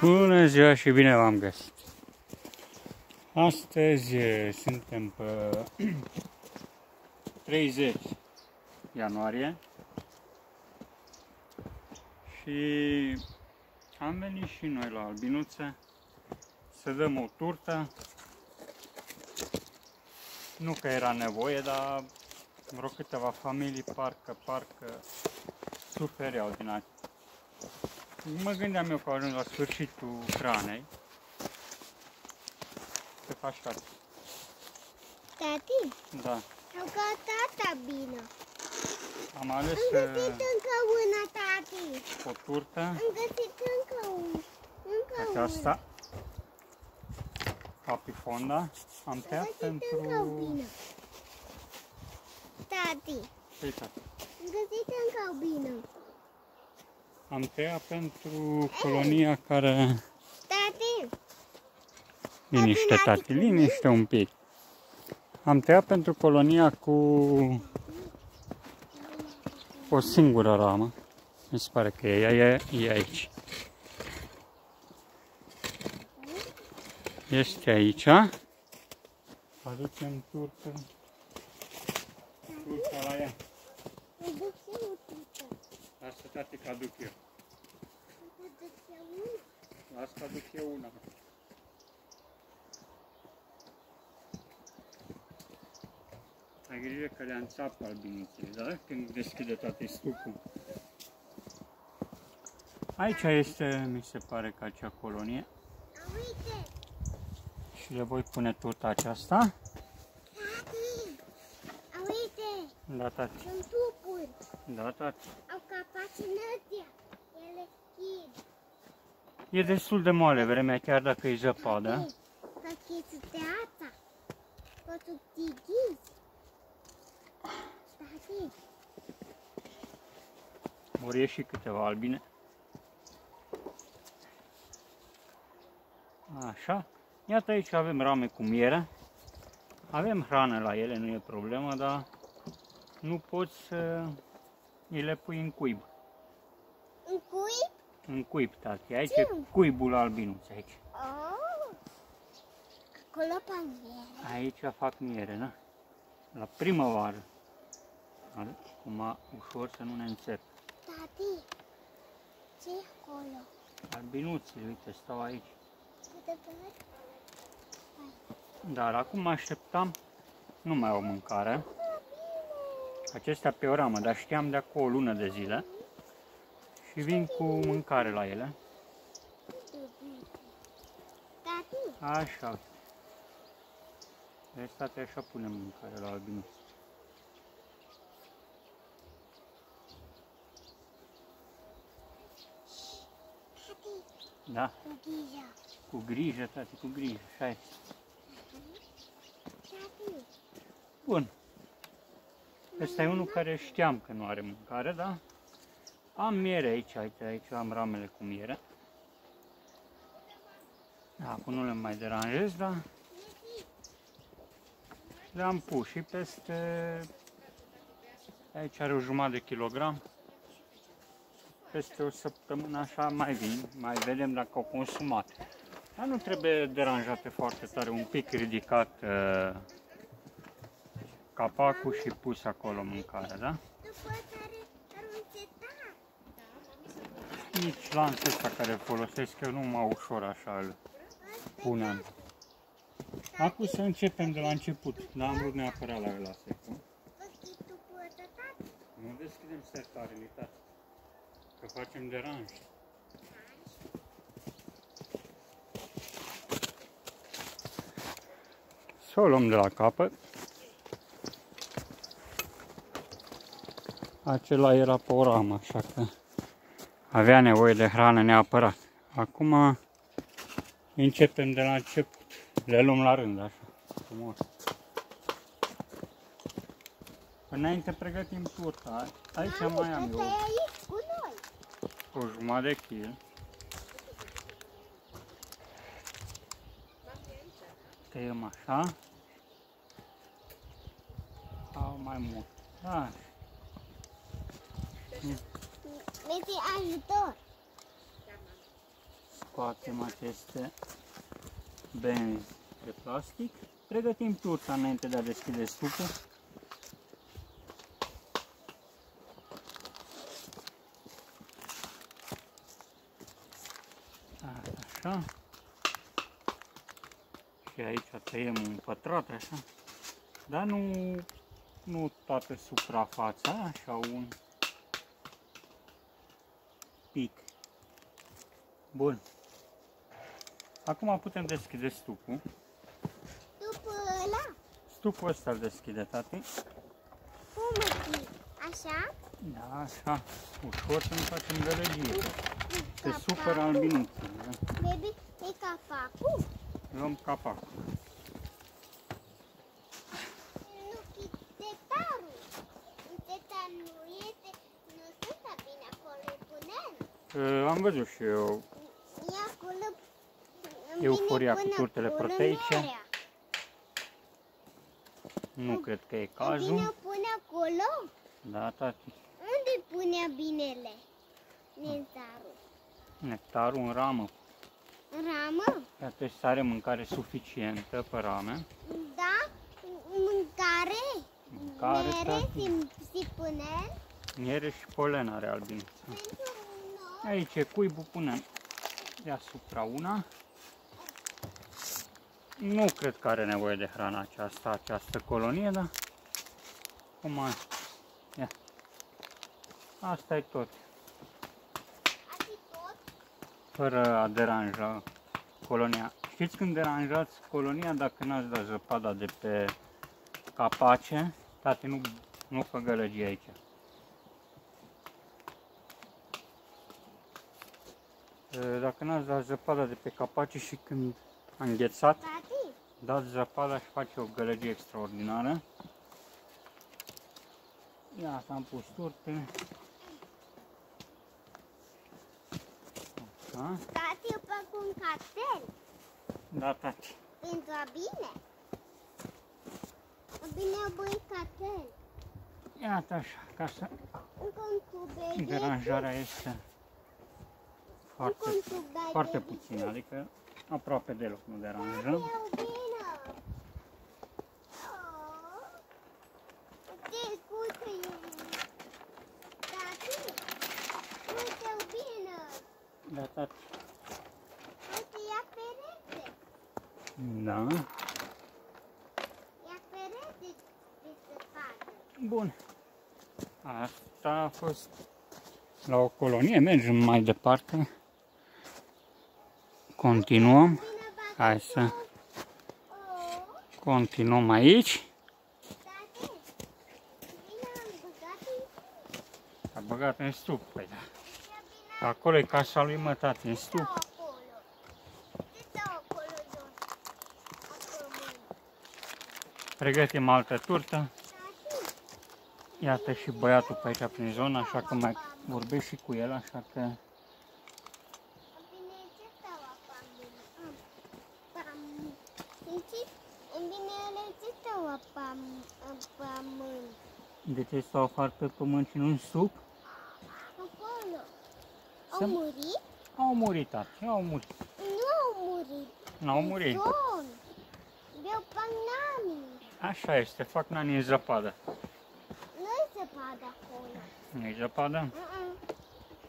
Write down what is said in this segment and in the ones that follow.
Bună ziua și bine v-am găsit! Astăzi suntem pe 30 ianuarie și am venit și noi la Albinuță să dăm o turtă. Nu că era nevoie, dar vreo câteva familii parcă, parcă sufereau din asta. Mă gândeam eu că au ajuns la sfârșitul hranei. Ce faci, tati? Tati, Da. au tata bine. Am ales Am găsit uh, încă una, tati. o turtă, Am găsit încă una. Încă aceasta, Capifonda. Am una. Am tăiat găsit încă pentru... una. Tati, Uite, am găsit încă bine. Am tăiat pentru colonia care... Tati, Liniște, tati, liniște un pic. Am tăiat pentru colonia cu o singură ramă. Mi se pare că ea e, e aici. Este aici. Aducem turcă. Turca la ea. îi duc și eu tută. Asta tati că aduc eu. Îi duc și eu una. Asta aduc eu una. Ai grijă că le înțapă albinițele, da? Când deschide toate stupul. Aici este, mi se pare că acea colonie. Uite, Și le voi pune turta aceasta. tati, uite, Da, tati. sunt tupuri. Da, tati. Au E destul de moale vremea, chiar dacă e zăpadă. Vor ieși câteva albine. Așa. Iată aici avem rame cu miere. Avem hrană la ele, nu e problemă, dar nu poți să le pui în cuib un cuib? În cuib, tati. Aici Ce? e cuibul albinuț, aici. Oh, acolo paniere. Aici fac miere, da? La primăvară. Acum ușor să nu ne înțep. Tati, ce acolo? Albinuții, uite, stau aici. Câte păr? Dar acum așteptam, nu mai au mâncare. Acestea pe o ramă, dar știam de acolo o lună de zile. Și vin cu mâncare la ele. Tati, Așa. Deci, tati, așa punem mâncare la albinu. tati, Da? cu ghija. Cu grijă, tati, cu grijă. Așa e. Tati, Bun. Ăsta e unul care știam că nu are mâncare, da? Am miere aici, uite, aici am ramele cu miere. Acum nu le mai deranjez, dar le-am pus și peste... Aici are o jumătate de kilogram. Peste o săptămână așa mai vin, mai vedem dacă au consumat. Dar nu trebuie deranjate foarte tare, un pic ridicat uh, capacul și pus acolo mâncarea, da? Nici lanțul ăsta care îl folosesc eu numai ușor așa îl punem. Acum să începem de la început, dar am vrut neapărat la la secund. Deschid tu poată, tati? Nu deschidem sertarele, tati, că facem deranj. Să o luăm de la capăt. Acela era pe o ramă, așa că avea nevoie de hrană neapărat. Acum începem de la început. Le luăm la rând, așa, frumos. Înainte pregătim turta. Aici mai am Asta eu e aici cu noi. o jumătate de kil. Tăiem așa. Sau mai mult. Da. Mersi ajutor. scoatem aceste benzi de plastic. Pregătim turta înainte de a deschide stupul. Așa. Și aici tăiem un pătrat așa. Dar nu, nu toată suprafața, așa un pic. Bun. Acum putem deschide stupul. După ăla, Stupul ăsta îl deschide, tati. cum îi Așa? Da, așa, ușor să nu facem gălăgie. Se Capacul. supără albinuțele. da? Baby, e capacul? Luăm capacul. Nu, tetarul. Tetar nu este, nu sunt bine acolo, îi punem. Uh, Am văzut și eu. E acolo. Euforia bine cu până turtele acolo, proteice. mierea. Nu cred că e Îi cazul. Bine pune acolo? Da, tati. Unde punea binele? Nectarul. Nectarul în ramă. În ramă? Iată și să are mâncare suficientă pe rame. Da? Mâncare? Mâncare, Mere tati. si, si pune Miere și polen are albinuța. pentru noi. Aici e cuibul, punem deasupra una. Nu cred că are nevoie de hrana aceasta, această colonie, dar cum a... Ia. Asta e tot. Ați tot? Fără a deranja colonia. Știți când deranjați colonia dacă n-ați dat zăpada de pe capace? Tati, nu, nu fă gălăgie aici. E, Dacă n-ați dat zăpada de pe capace și când a înghețat, Tati? Dați zăpada și face o gălăgie extraordinară. Ia, am pus turte. Așa. Tati, eu fac un cartel Da, tati. pentru a bine. A bine a băi cartel. Iată așa, ca să Încă un tub de deranjarea este foarte, Încă un tub de foarte baby. puțină, adică aproape deloc nu Tati, deranjăm. eu bine. Oh. Uite, uite, Tati, uite, eu bine. Da, tati. Uite, ia perete. Da. Ia perete de zăpadă. Bun. Asta a fost la o colonie. Mergem mai departe. Continuăm. Bine, bate Hai să Oh, continuăm aici. tati, bine am băgat în A băgat în stup. Păi da. Ia bine Acolo e casa lui mă, tati, în stau stup. acolo. Ce stau acolo jos? Acolo mâine. Pregătim altă turtă. Tati, Iată și băiatul pe aici prin zonă, așa că mai vorbesc și cu el, așa că bine, ce stau apa în mine? Am, pam. Simți? În bine, ele ce stau apa în- apa în mână? de ce stau afară pe pământ și nu în sup? Acolo. Să- Au murit? Au murit, tati, au murit. Nu au murit. N-au murit. Zon. Eu fac nani. Așa este, fac nani în zăpadă. Nu-i zăpadă acolo. Nu-i zăpadă? Uh-uh.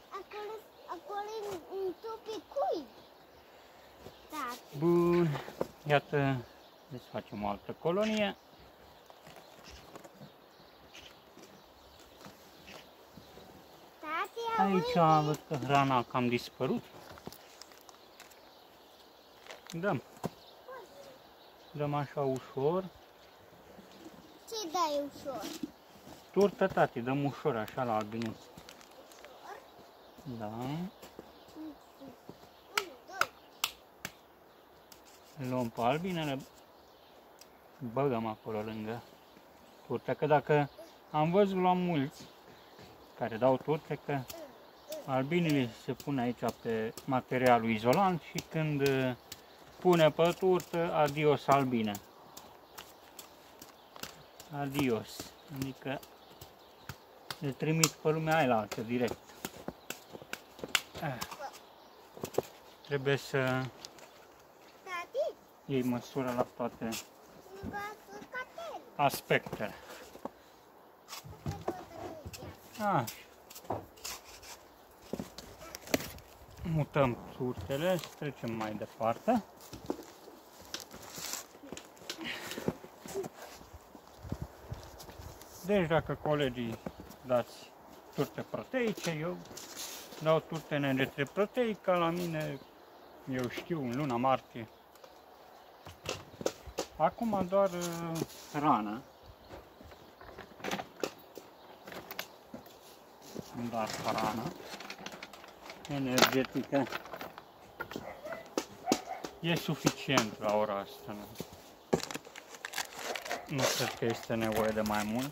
Acolo, acolo e un tupi cui. Da. Bun, iată, desfacem o altă colonie. Tati, Aici auzi? văd că hrana a cam dispărut. Dăm. Dăm așa ușor. Ce dai ușor? Turtă, tati, dăm ușor așa la albinuț. Ușor. Da. Unu, doi. Luăm pe albinele, băgăm acolo lângă turtă, că dacă am văzut la mulți care dau turte, că albinele se pun aici pe materialul izolant și când uh, pune pe turtă, adios albine. Adios. Adică le trimit pe lumea aia la altă direct. Ah. trebuie să Tati, iei măsură la toate nu va surcatel. aspectele. Ah. Mutăm turtele și trecem mai departe. Deci dacă colegii dați turte proteice, eu dau turte energetice proteică, la mine, eu știu, în luna martie. Acum doar uh, hrană. Doar hrană energetică. E suficient la ora asta. Nu, nu cred că este nevoie de mai mult.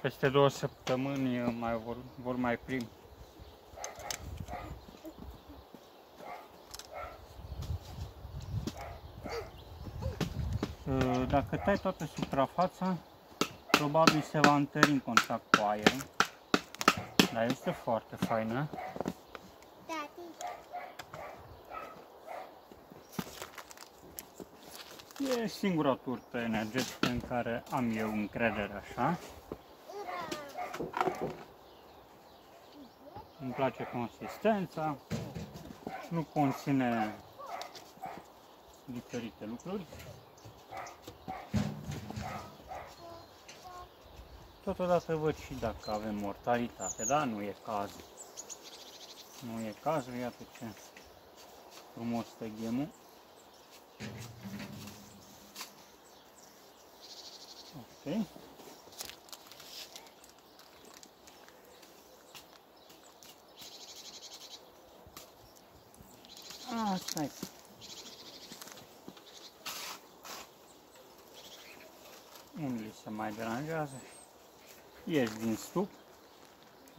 Peste două săptămâni mai vor, vor mai primi. Uh, Dacă tai toată suprafața, probabil se va întări în contact cu aerul. Dar este foarte faină. Tati, E singura turtă energetică în care am eu încredere așa. ura. Îmi place consistența. Nu conține diferite lucruri. Totodată văd și dacă avem mortalitate, da? Nu e cazul. Nu e cazul, iată ce frumos stă ghemul. Ok. Ah, stai. Unde se mai deranjează? Ies din stup.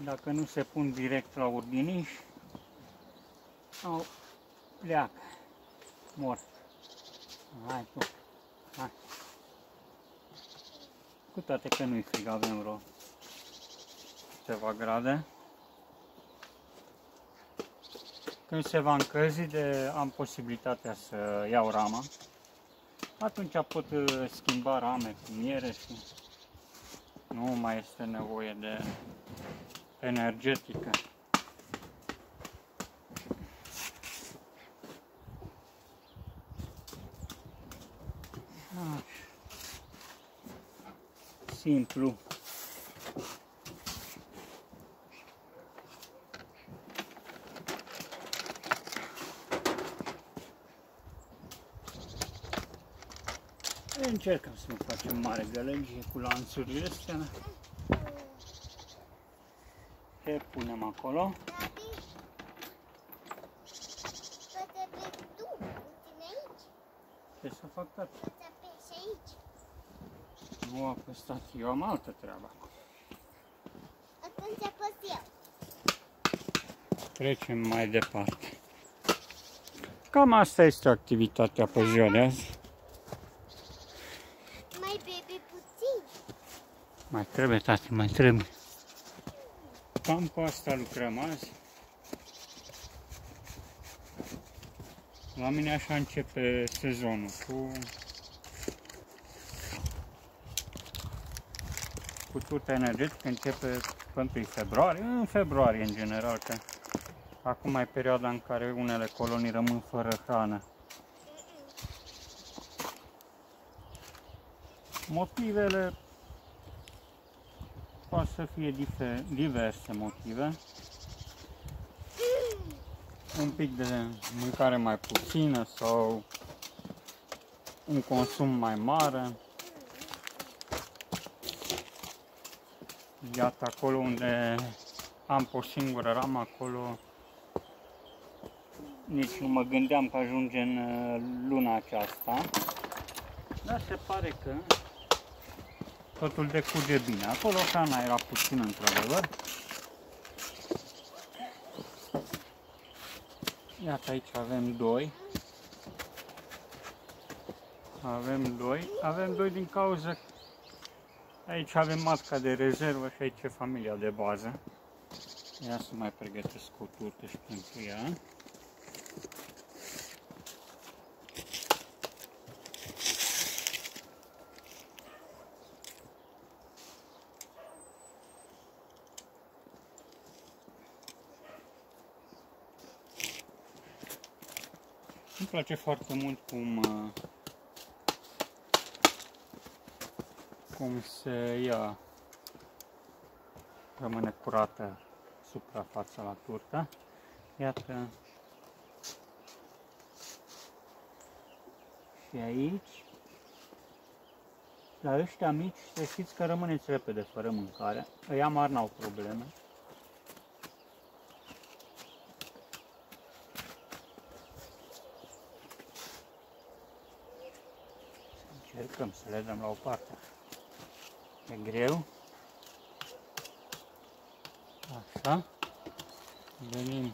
Dacă nu se pun direct la urdiniș, au, pleacă. Mor. Hai tu. Hai. Cu toate că nu-i frig, avem vreo câteva grade. Când se va încălzi, de, am posibilitatea să iau rama. Atunci pot uh, schimba rame cu miere și nu mai este nevoie de energetică. Așa. Simplu. Încercăm să nu facem mare gălăgie cu lanțurile astea. Le punem acolo. Tati, să te pleci tu, puțin aici, Ce să fac tata? să te pleci aici. Nu a apăsat, eu am altă treabă acum. Atunci apăs eu. Trecem mai departe. Cam asta este activitatea pe ziua de azi. Mai bebe puțin. Mai trebuie, tati, mai trebuie. Cam cu asta lucrăm azi. La mine așa începe sezonul, cu, cu turta energetică începe pe 1 februarie, în februarie în general, că acum e perioada în care unele colonii rămân fără hrană. Motivele poate să fie dife- diverse motive. Un pic de mâncare mai puțină sau un consum mai mare. Iată acolo unde am o singură ramă, acolo nici nu mă gândeam că ajunge în uh, luna aceasta. Dar se pare că totul decurge bine. Acolo hrana era puțin într-adevăr. Iată aici avem doi. Avem doi. Avem doi din cauza că aici avem matca de rezervă și aici e familia de bază. Ia să mai pregătesc o turtă și pentru ea. Place foarte mult cum uh, cum se ia rămâne curată suprafața la turtă. Iată și aici la ăștia mici, să știți că rămâneți repede fără mâncare. Ăia mari n-au probleme. Încercăm să le dăm la o parte. E greu. Așa. Venim.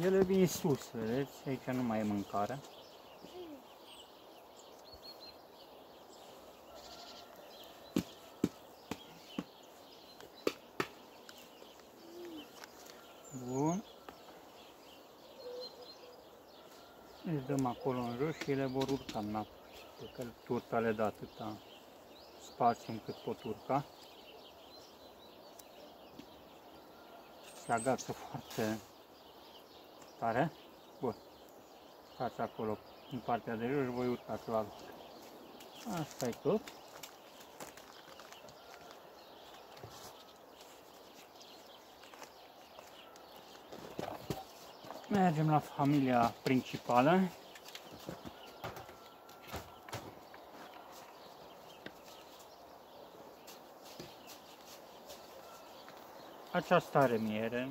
Ele vin sus, vedeți? Aici nu mai e mâncare. Bun. Îți dăm acolo în jos și ele vor urca în apă. Că turta le dă atâta spațiu încât pot urca. Se agață foarte tare. Bun. Stați acolo în partea de jos, voi urca la loc. Asta e tot. Mergem la familia principală. Aceasta are miere.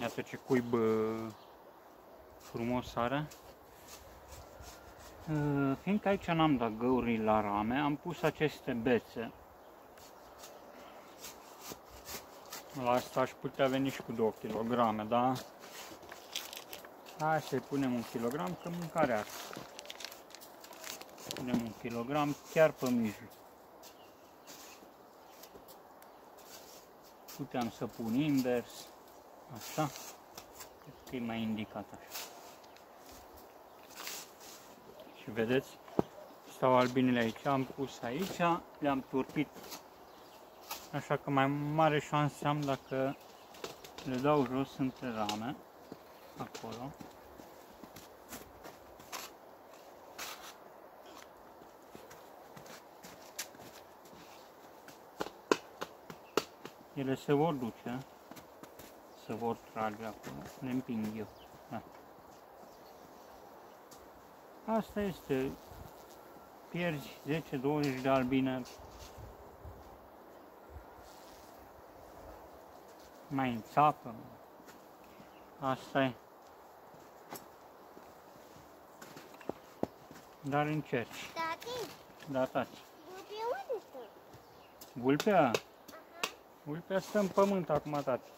Iată ce cuib frumos are. Fiindcă aici n-am dat găuri la rame, am pus aceste bețe. La asta aș putea veni și cu 2 kg, da? Hai să-i punem un kilogram, că mâncare are. Punem un kilogram chiar pe mijloc. Puteam să pun invers, așa, cred că e mai indicat așa. Și vedeți, stau albinele aici, am pus aici, le-am turpit, așa că mai mare șanse am dacă le dau jos între rame, acolo. Ele se vor duce, se vor trage acolo, le împing eu. Da. Asta este, pierzi 10-20 de albine mai în țapă. Asta e. Dar încerci. Tati, Da, tati. Bubi unde stă? Vulpea? Aha, Vulpea stă în pământ acum, tati.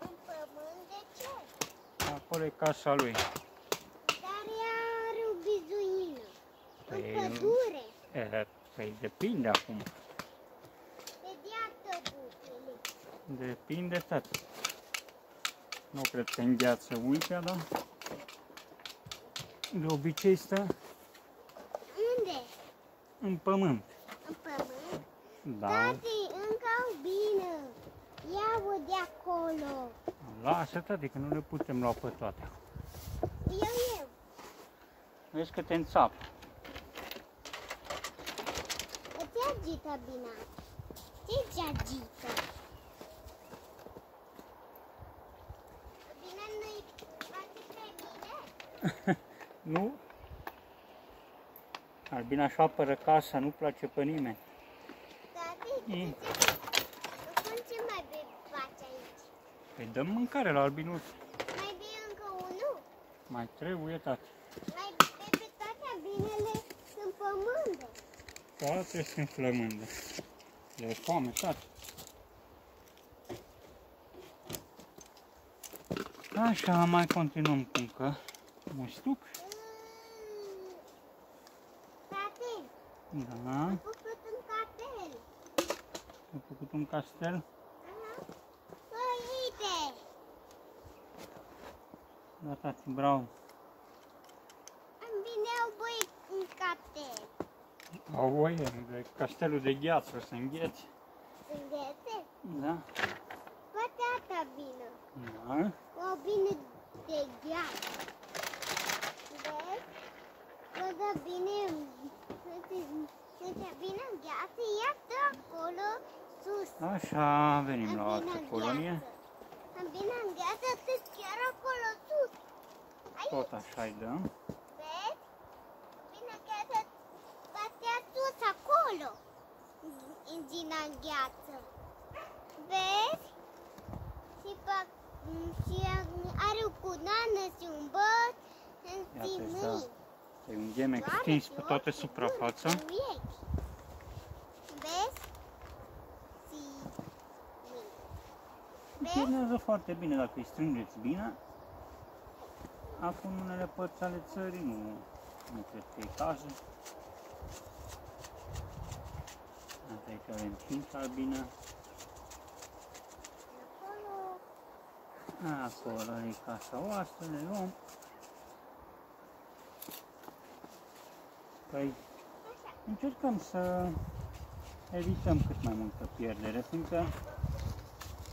în pământ de ce? Acolo e casa lui. Dar ea are o bizuină. Păi, În pădure. E, păi depinde acum. Pe bubile. Depinde, tati. Nu cred că îngheață vulpea, da? De obicei stă Unde? în pământ. În pământ? Da, Tati, încă o bină. Ia-o de acolo. Lasă, tati, că nu le putem lua pe toate. Eu, eu. Vezi că te înțapă. Îți agită bina. Ce-ți agită? Bine nu-i place pe bine? Nu? Albina așa apără casa, nu place pe nimeni. Tati, Mm. acum ce mai be- faci aici? Păi dăm mâncare la albinuț. Mai bei încă unul? Mai trebuie, tati. Mai bei pe toate binele în pământ. Toate sunt flămânde. E foame, tati. Așa, mai continuăm cu încă un stup. Tati, Da, am făcut un cartel. am făcut un castel. Da, tati, bravo. Îmi vine o boie în capte. O boie, de castelul de gheață, să îngheți. Să înghețe? Da. Bă, tata vină. Da. O bine de gheață. Vezi? Bă, da bine, suntem bine în gheață, iată acolo sus. Așa, venim la altă colonie. Am bine în gheață, atât chiar acolo tot așa îi dăm. vezi? Bine în gheață, batea sus acolo. În zina în gheață. Vezi? Și, fac, și are o cunană și un băt în Iată, ținâi. E un ghem extins pe toată suprafața. Vezi? Și... Vezi? Funcționează foarte bine dacă îi strângeți bine. Acum în unele părți ale țării nu, nu cred că e cazul. Asta aici avem 5 albine. Acolo. Acolo e casa oastră, le luăm. Păi încercăm să evităm cât mai multă pierdere, fiindcă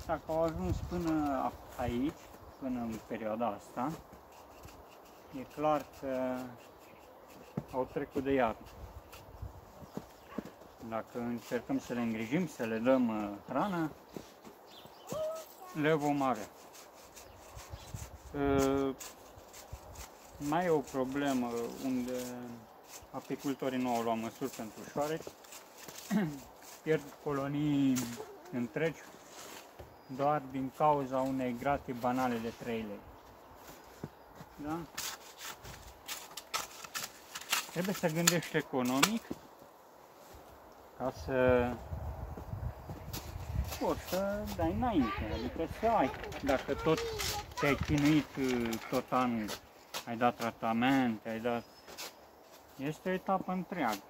dacă au ajuns până a- aici, până în perioada asta, e clar că au trecut de iarnă. Dacă încercăm să le îngrijim, să le dăm uh, hrană, le vom avea. Uh, Mai e o problemă unde apicultorii nu au luat măsuri pentru șoareci. Pierd colonii întregi doar din cauza unei gratii banale de 3 lei. Da? Trebuie să gândești economic ca să poți să dai înainte, adică să ai. Dacă tot te-ai chinuit uh, tot anul, ai dat tratament, ai dat... Este o etapă întreagă.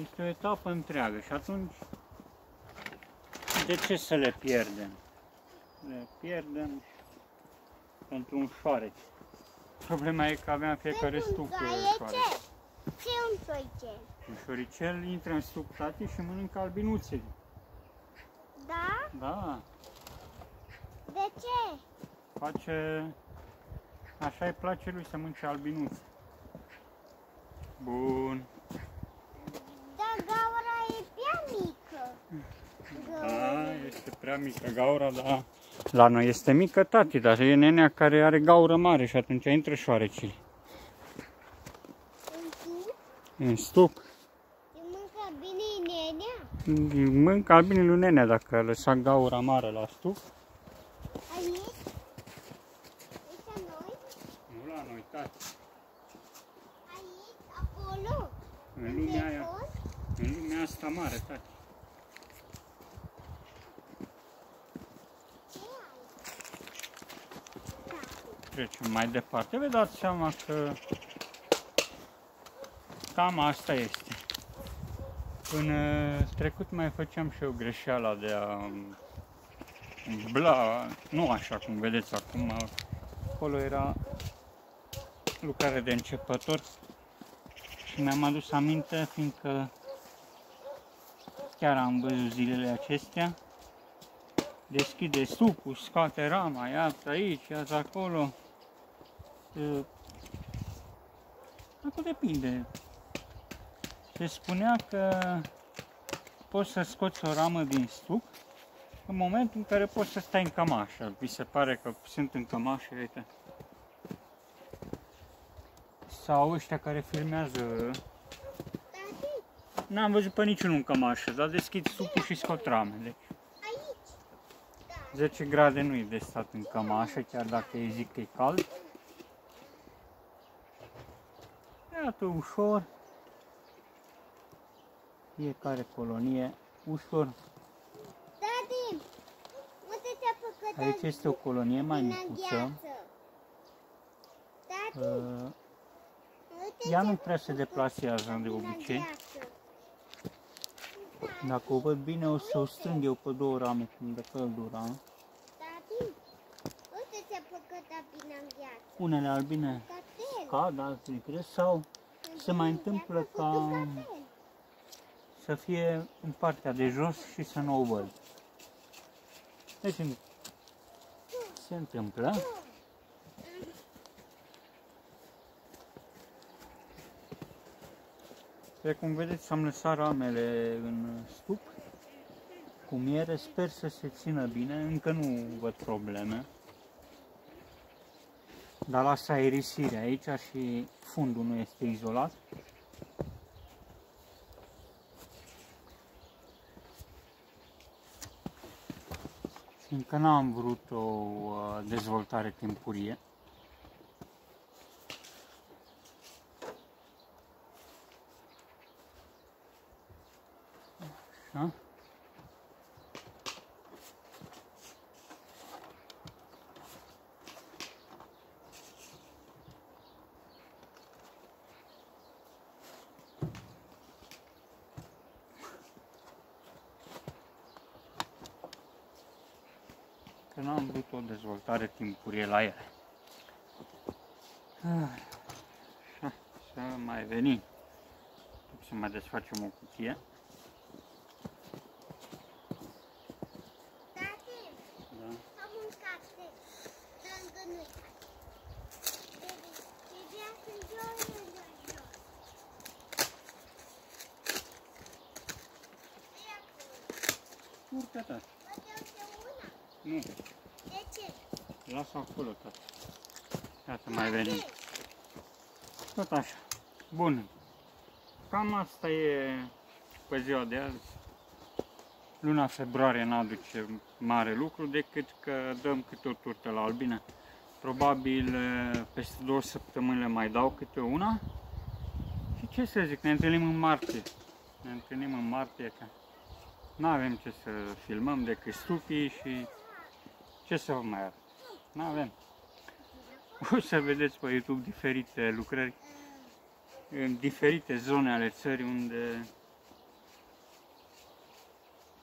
Este o etapă întreagă și atunci de ce să le pierdem? Le pierdem pentru un șoareci. Problema e că aveam fiecare Vezi un stup uh, zaiece? șoareci. Ce un soice? Un șoricel intră în stup tati și mănâncă albinuțe. Da? Da, De ce? face... Așa îi place lui să mănânce albinuțe. Bun. Da, gaura e prea mică. Da, este prea mică gaura, dar la noi este mică, tati, dar e nenea care are gaură mare și atunci intră șoarecii În tu? în stup. Se mâncă bine nenea? Mâncă albinii lui nenea dacă a lăsat gaura mare la stup. Aici? Aici noi? Nu la noi, tati. Aici? Acolo? În lumea Unde aia, fost? în lumea asta mare, tati. Ce ai? Da. Trecem mai departe. Vă dați seama că cam asta este. În trecut mai făceam și eu greșeala de a umbla, nu așa cum vedeți acum, acolo era lucrare de începător și mi-am adus aminte fiindcă chiar am văzut zilele acestea deschide supul, scoate rama, iată aici, iată acolo. Uh, Acum depinde. Se spunea că poți să scoți o ramă din stup în momentul în care poți să stai în cămașă. Vi se pare că sunt în cămașă, uite. Sau ăștia care filmează. Tati, N-am văzut pe niciunul în cămașă, dar deschid supul și scot ramele. aici. Da. 10 grade nu e de stat în cămașă, chiar dacă îi zic că e cald. Iată, ușor. Fiecare colonie, ușor. Tati, unde te-a făcut Aici este o colonie mai din în micuță. gheață? Tati, Uh, uite Ea ce nu prea se făcut deplasează de din în obicei. gheață. Dacă o văd bine, o să o strâng eu pe două rame, cum de căldura. Tati, uite ce-a făcut bine în gheață. Unele albine Catel. Cad, altele cresc sau se mai întâmplă ca să fie în partea de jos și să nu o văd. Deci se întâmplă. Precum vedeți, am lăsat ramele în stup cu miere, sper să se țină bine, încă nu văd probleme. Dar lasă aerisire aici și fundul nu este izolat. Fiindcă n-am vrut o uh, dezvoltare timpurie. Așa. Că n-am vrut o dezvoltare timpurie la ele. Ah, Așa, să mai venim. Să mai desfacem o cutie. Tati, Da. am un carte lângă noi. Trebuie să jos, jos, jos. E acolo. Urcă, tati. Poate eu să una. Nu, De ce? Lasă acolo, tati. Iată, mai venim. Tot așa. Bun. Cam asta e pe ziua de azi. Luna februarie n-aduce mare lucru decât că dăm câte o turtă la albine. Probabil eh, peste două săptămâni le mai dau câte una. Și ce să zic, ne întâlnim în martie. Ne întâlnim în martie că nu avem ce să filmăm decât stupii și ce să vă mai arăt. Nu avem. O să vedeți pe YouTube diferite lucrări în diferite zone ale țării unde,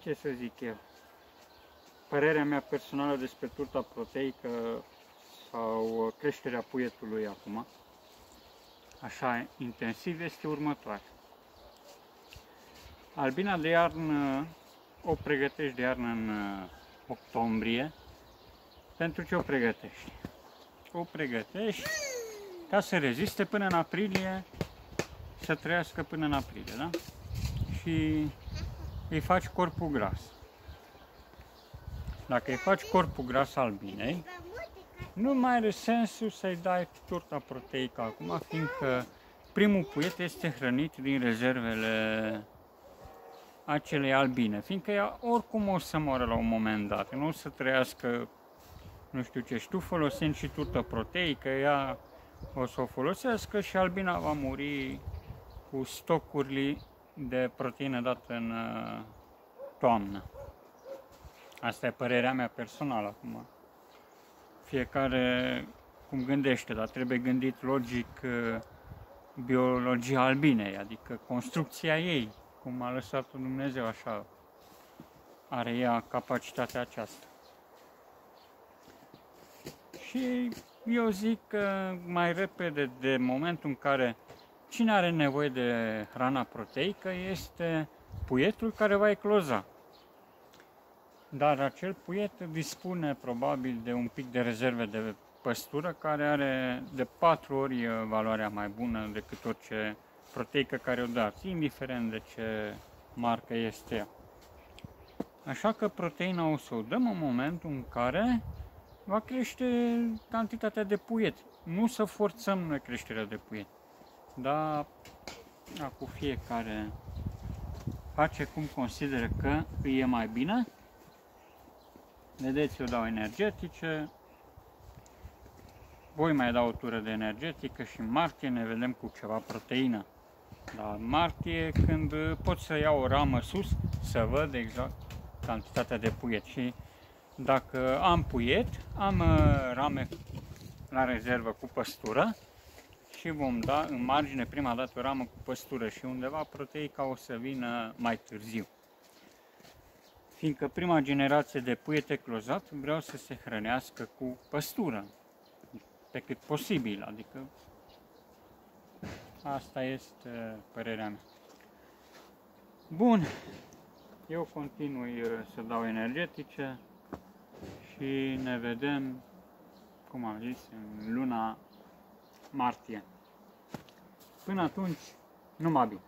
ce să zic eu, părerea mea personală despre turta proteică sau creșterea puietului acum, așa intensiv, este următoare. Albina de iarnă o pregătești de iarnă în uh, octombrie. Pentru ce o pregătești? O pregătești ca să reziste până în aprilie, să trăiască până în aprilie, da? Și îi faci corpul gras. Dacă îi faci corpul gras albinei, Pe multe carte. nu mai are sensul să-i dai turta proteică acum, fiindcă primul puiet este hrănit din rezervele acelei albine, fiindcă ea oricum o să moară la un moment dat, nu o să trăiască, nu știu ce, și tu folosind și turtă proteică, ea o să o folosească și albina va muri cu stocurile de proteină dată în uh, toamnă. Asta e părerea mea personală acum fiecare cum gândește, dar trebuie gândit logic uh, biologia albinei, adică construcția ei, cum a lăsat Dumnezeu, așa are ea capacitatea aceasta. Și eu zic că mai repede de momentul în care cine are nevoie de hrana proteică este puietul care va ecloza. Dar acel puiet dispune probabil de un pic de rezerve de păstură care are de patru ori uh, valoarea mai bună decât orice proteică care o dați, indiferent de ce marcă este ea. Așa că proteina o să o dăm în momentul în care va crește cantitatea de puiet. Nu să forțăm noi creșterea de puiet, dar acum fiecare face cum consideră că îi e mai bine Vedeți, eu dau energetice. Voi mai dau o tură de energetică și în martie ne vedem cu ceva proteină. Dar în martie, când pot să iau o ramă sus, să văd exact cantitatea de puiet. Și dacă am puiet, am uh, rame la rezervă cu păstură și vom da în margine prima dată o ramă cu păstură și undeva proteica o să vină mai târziu fiindcă prima generație de puiete clozat vreau să se hrănească cu păstură, pe cât posibil, adică asta este părerea mea. Bun, eu continui uh, să dau energetice și ne vedem, cum am zis, în luna martie. Până atunci, numai bine!